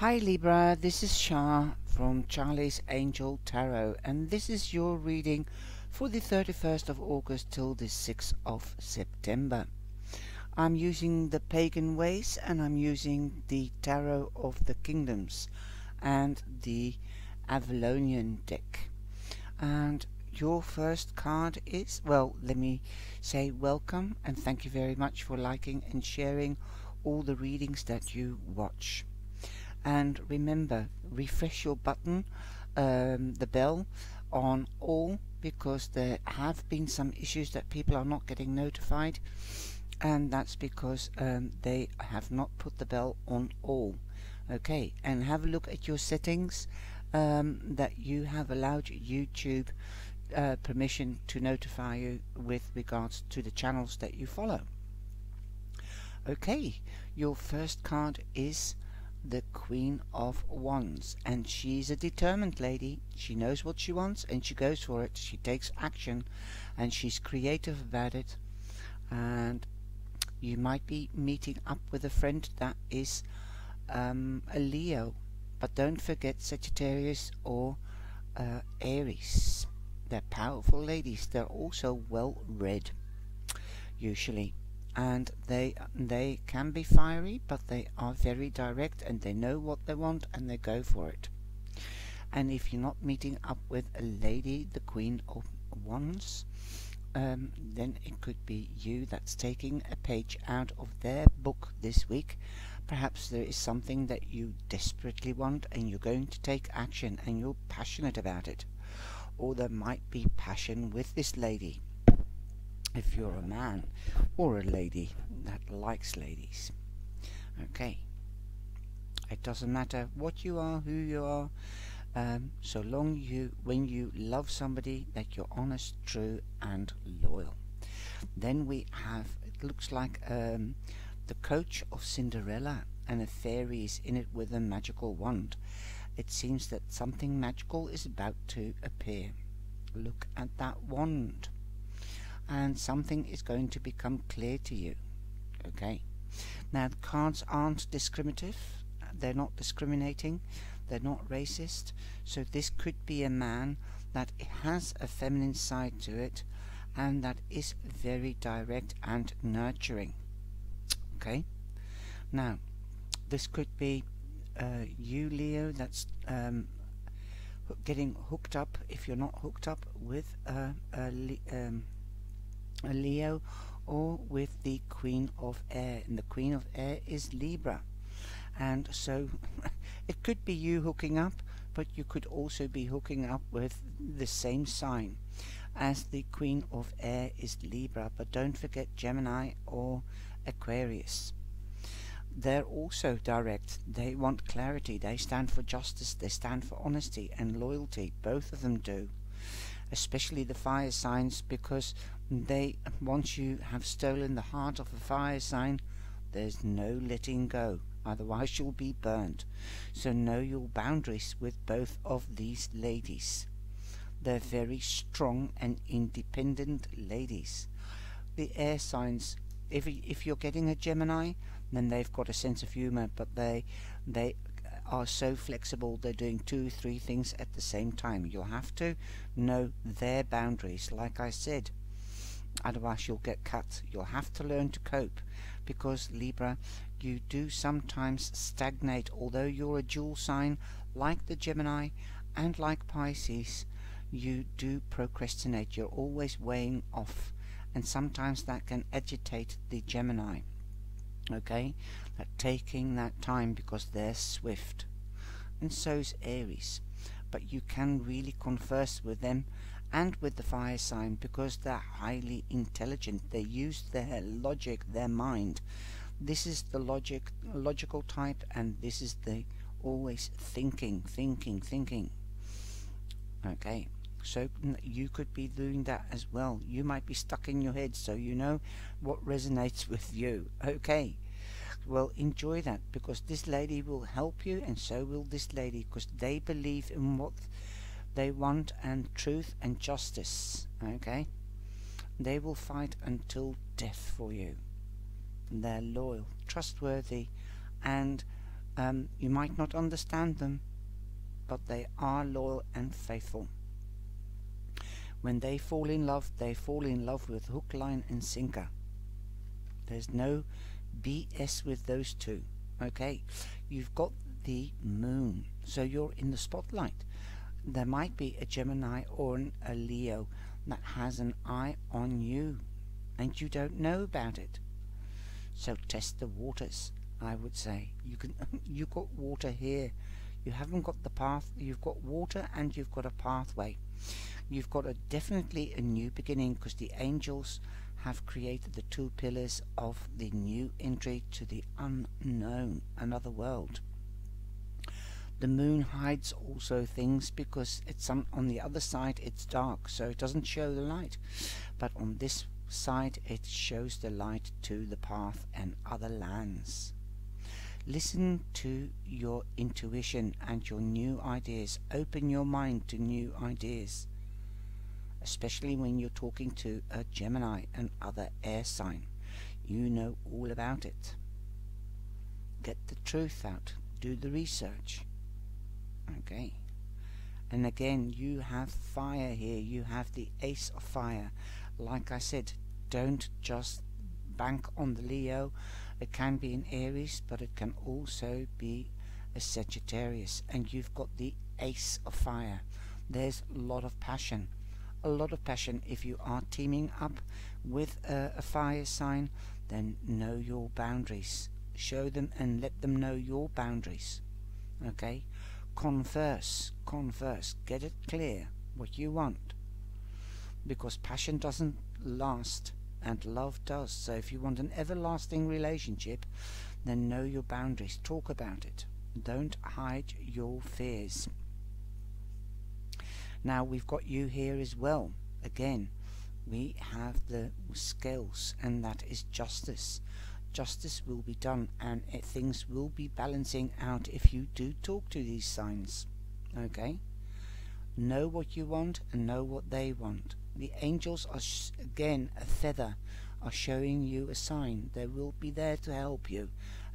Hi Libra, this is Shah from Charlie's Angel Tarot and this is your reading for the 31st of August till the 6th of September. I'm using the Pagan Ways and I'm using the Tarot of the Kingdoms and the Avalonian deck. And your first card is, well, let me say welcome and thank you very much for liking and sharing all the readings that you watch and remember refresh your button um, the bell on all because there have been some issues that people are not getting notified. And that's because um, they have not put the bell on all. Okay and have a look at your settings um, that you have allowed YouTube uh, permission to notify you with regards to the channels that you follow. Okay your first card is the Queen of Wands, and she's a determined lady. She knows what she wants and she goes for it. She takes action and she's creative about it. And you might be meeting up with a friend that is um, a Leo, but don't forget Sagittarius or uh, Aries. They're powerful ladies. They're also well read, usually and they they can be fiery but they are very direct and they know what they want and they go for it. And if you're not meeting up with a lady the queen of wands um, then it could be you that's taking a page out of their book this week. Perhaps there is something that you desperately want and you're going to take action and you're passionate about it. Or there might be passion with this lady if you're a man or a lady that likes ladies. Okay. It doesn't matter what you are, who you are, um, so long you, when you love somebody, that you're honest, true, and loyal. Then we have, it looks like um, the coach of Cinderella, and a fairy is in it with a magical wand. It seems that something magical is about to appear. Look at that wand and something is going to become clear to you. Okay. Now, the cards aren't discriminative. They're not discriminating. They're not racist. So this could be a man that has a feminine side to it and that is very direct and nurturing. Okay. Now, this could be uh, you, Leo, that's um, getting hooked up, if you're not hooked up, with a, a um, a Leo or with the Queen of Air and the Queen of Air is Libra. And so it could be you hooking up but you could also be hooking up with the same sign as the Queen of Air is Libra. But don't forget Gemini or Aquarius. They're also direct. They want clarity. They stand for justice. They stand for honesty and loyalty. Both of them do especially the fire signs because they once you have stolen the heart of a fire sign there's no letting go otherwise you'll be burnt. So know your boundaries with both of these ladies. They're very strong and independent ladies. The air signs if if you're getting a Gemini then they've got a sense of humor but they they are so flexible they're doing two three things at the same time. You'll have to know their boundaries. Like I said otherwise you'll get cut you'll have to learn to cope because Libra you do sometimes stagnate. Although you're a dual sign like the Gemini and like Pisces you do procrastinate. You're always weighing off and sometimes that can agitate the Gemini okay? That taking that time because they're swift. And so's Aries. But you can really converse with them and with the fire sign because they're highly intelligent. They use their logic their mind. This is the logic logical type and this is the always thinking thinking thinking. Okay so you could be doing that as well. You might be stuck in your head so you know what resonates with you. Okay well enjoy that because this lady will help you and so will this lady because they believe in what they want and truth and justice okay they will fight until death for you they're loyal trustworthy and Um, you might not understand them, but they are loyal and faithful. When they fall in love, they fall in love with hook, line, and sinker. There's no BS with those two. Okay, you've got the moon, so you're in the spotlight. There might be a Gemini or an, a Leo that has an eye on you, and you don't know about it. So test the waters, I would say. You can you've got water here. You haven't got the path. You've got water and you've got a pathway. You've got a definitely a new beginning because the angels have created the two pillars of the new entry to the unknown, another world. The moon hides also things because it's on, on the other side it's dark so it doesn't show the light but on this side it shows the light to the path and other lands. Listen to your intuition and your new ideas. Open your mind to new ideas especially when you're talking to a Gemini and other air sign. You know all about it. Get the truth out. Do the research. Okay. And again, you have fire here. You have the ace of fire. Like I said, don't just bank on the Leo. It can be an Aries, but it can also be a Sagittarius. And you've got the ace of fire. There's a lot of passion a lot of passion. If you are teaming up with a, a fire sign, then know your boundaries. Show them and let them know your boundaries. Okay? Converse, converse, get it clear what you want. Because passion doesn't last and love does. So if you want an everlasting relationship, then know your boundaries. Talk about it. Don't hide your fears. Now we've got you here as well. Again, we have the scales and that is justice. Justice will be done and it, things will be balancing out if you do talk to these signs. Okay? Know what you want and know what they want. The angels are again a feather are showing you a sign. They will be there to help you,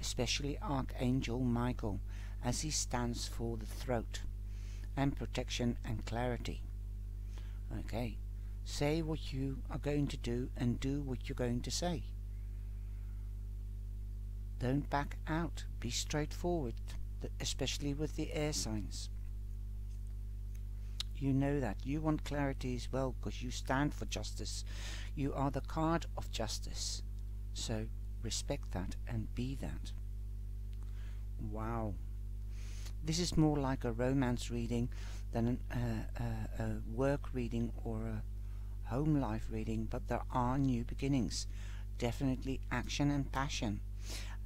especially Archangel Michael as he stands for the throat and protection and clarity. Okay, say what you are going to do and do what you're going to say. Don't back out. Be straightforward, especially with the air signs. You know that. You want clarity as well because you stand for justice. You are the card of justice. So respect that and be that. Wow. This is more like a romance reading than uh, uh, a work reading or a home life reading, but there are new beginnings. Definitely action and passion.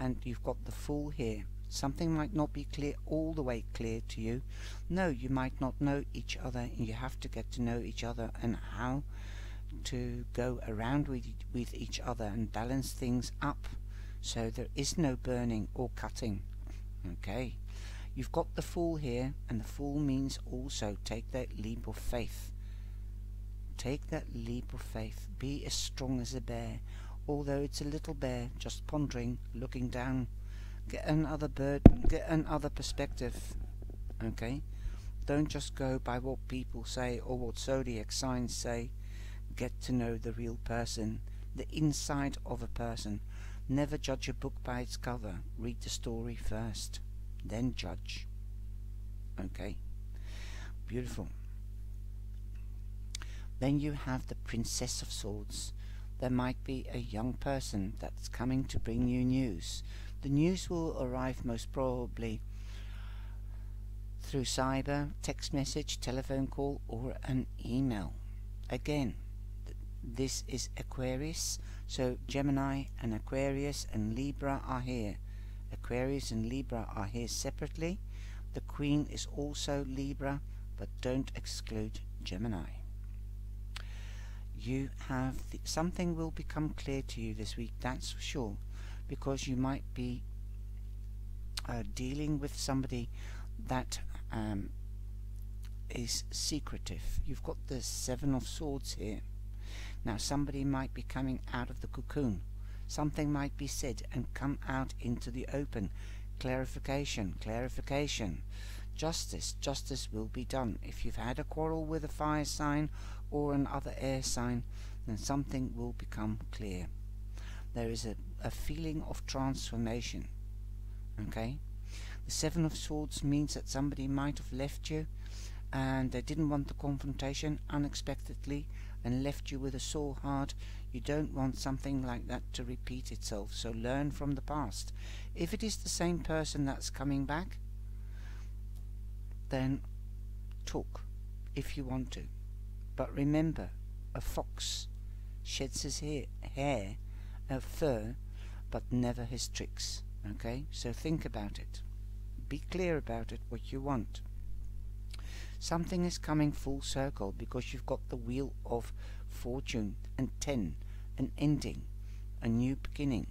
And you've got the Fool here. Something might not be clear all the way clear to you. No, you might not know each other and you have to get to know each other and how to go around with, with each other and balance things up so there is no burning or cutting. Okay. You've got the Fool here, and the Fool means also take that leap of faith. Take that leap of faith. Be as strong as a bear, although it's a little bear just pondering, looking down. Get another bird, get another perspective. Okay? Don't just go by what people say or what zodiac signs say. Get to know the real person, the inside of a person. Never judge a book by its cover. Read the story first then judge. Okay, beautiful. Then you have the Princess of Swords. There might be a young person that's coming to bring you news. The news will arrive most probably through cyber, text message, telephone call, or an email. Again, this is Aquarius, so Gemini and Aquarius and Libra are here. Aquarius and Libra are here separately. The Queen is also Libra, but don't exclude Gemini. You have something will become clear to you this week, that's for sure, because you might be uh, dealing with somebody that um, is secretive. You've got the Seven of Swords here. Now somebody might be coming out of the cocoon Something might be said and come out into the open. clarification, clarification. Justice, justice will be done. If you've had a quarrel with a fire sign or another air sign, then something will become clear. There is a, a feeling of transformation. Okay? The Seven of Swords means that somebody might have left you and they didn't want the confrontation unexpectedly and left you with a sore heart. You don't want something like that to repeat itself, so learn from the past. If it is the same person that's coming back, then talk if you want to. But remember, a fox sheds his hair, hair a fur, but never his tricks. Okay? So think about it. Be clear about it, what you want. Something is coming full circle because you've got the wheel of fortune and 10, an ending, a new beginning.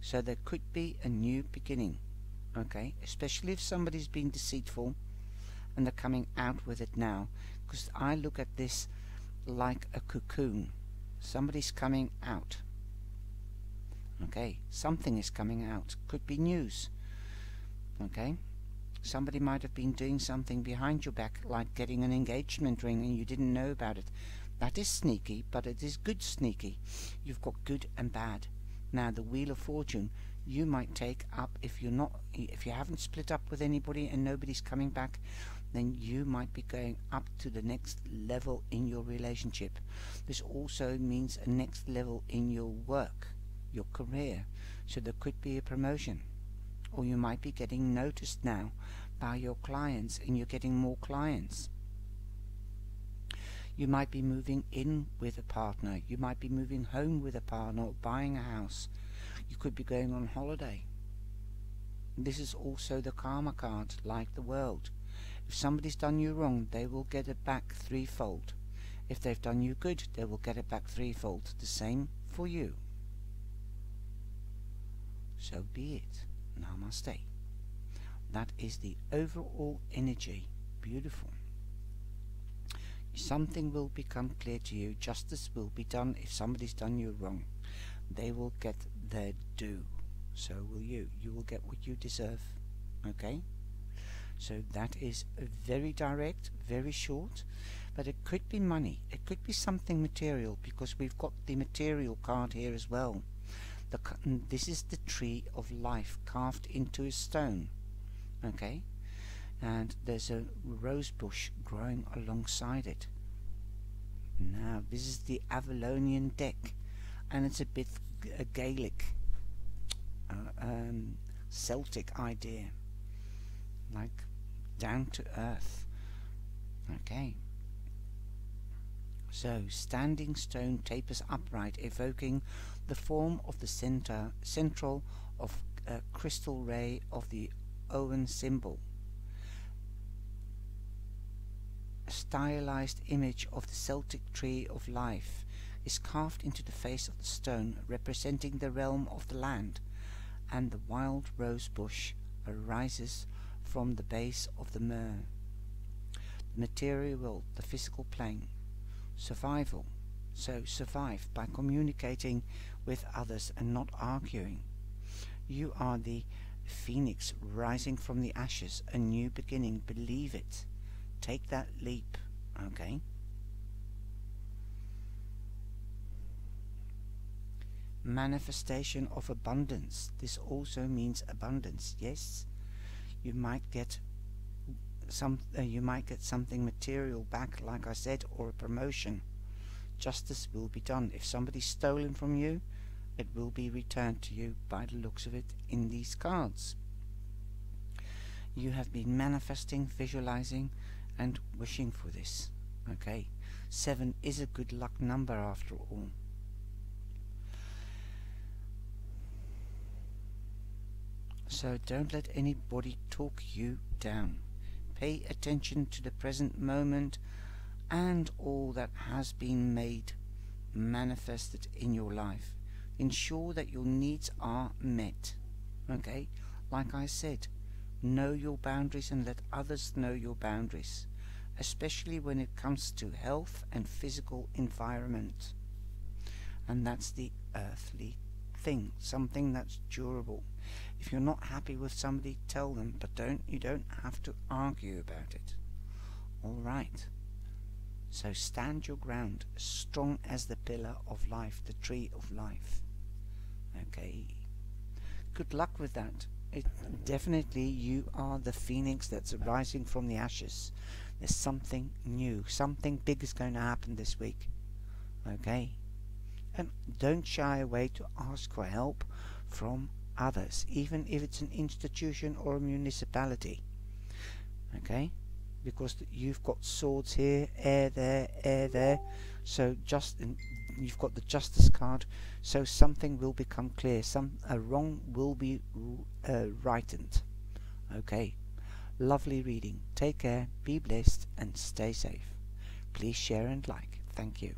So there could be a new beginning. Okay? Especially if somebody's been deceitful and they're coming out with it now. Because I look at this like a cocoon. Somebody's coming out. Okay, something is coming out. Could be news. Okay, somebody might have been doing something behind your back, like getting an engagement ring and you didn't know about it. That is sneaky, but it is good sneaky. You've got good and bad. Now, the Wheel of Fortune, you might take up if you're not, if you haven't split up with anybody and nobody's coming back, then you might be going up to the next level in your relationship. This also means a next level in your work, your career. So there could be a promotion. Or you might be getting noticed now by your clients and you're getting more clients. You might be moving in with a partner. You might be moving home with a partner or buying a house. You could be going on holiday. This is also the karma card, like the world. If somebody's done you wrong, they will get it back threefold. If they've done you good, they will get it back threefold. The same for you. So be it. Namaste. That is the overall energy. Beautiful. Something will become clear to you. Justice will be done if somebody's done you wrong. They will get their due. So will you. You will get what you deserve. Okay? So that is very direct, very short, but it could be money. It could be something material because we've got the material card here as well. The, this is the tree of life carved into a stone. Okay? And there's a rose bush growing alongside it. Now, this is the Avalonian deck, and it's a bit a Gaelic, uh, um, Celtic idea, like down to earth. Okay. So, standing stone tapers upright, evoking the form of the center, central of a crystal ray of the Awen symbol. A stylized image of the Celtic tree of life is carved into the face of the stone, representing the realm of the land, and the wild rose bush arises from the base of the mer. The material, the physical plane. Survival. So survive by communicating with others and not arguing. You are the phoenix rising from the ashes, a new beginning. Believe it. Take that leap. Okay? Manifestation of abundance. This also means abundance. Yes? you might get some uh, you might get something material back like I said or a promotion justice will be done if somebody's stolen from you it will be returned to you by the looks of it in these cards you have been manifesting visualizing and wishing for this okay 7 is a good luck number after all So don't let anybody talk you down. Pay attention to the present moment and all that has been made manifested in your life. Ensure that your needs are met. Okay? Like I said, know your boundaries and let others know your boundaries, especially when it comes to health and physical environment. And that's the earthly thing, something that's durable If you're not happy with somebody, tell them, but don't you don't have to argue about it. All right. So stand your ground, strong as the pillar of life, the tree of life. Okay. Good luck with that. It, definitely you are the phoenix that's rising from the ashes. There's something new, something big is going to happen this week. Okay. And don't shy away to ask for help from others, even if it's an institution or a municipality. Okay because you've got swords here, air there, air there. So just you've got the justice card. So something will become clear. Some a wrong will be uh, rightened. Okay. Lovely reading. Take care. Be blessed and stay safe. Please share and like. Thank you.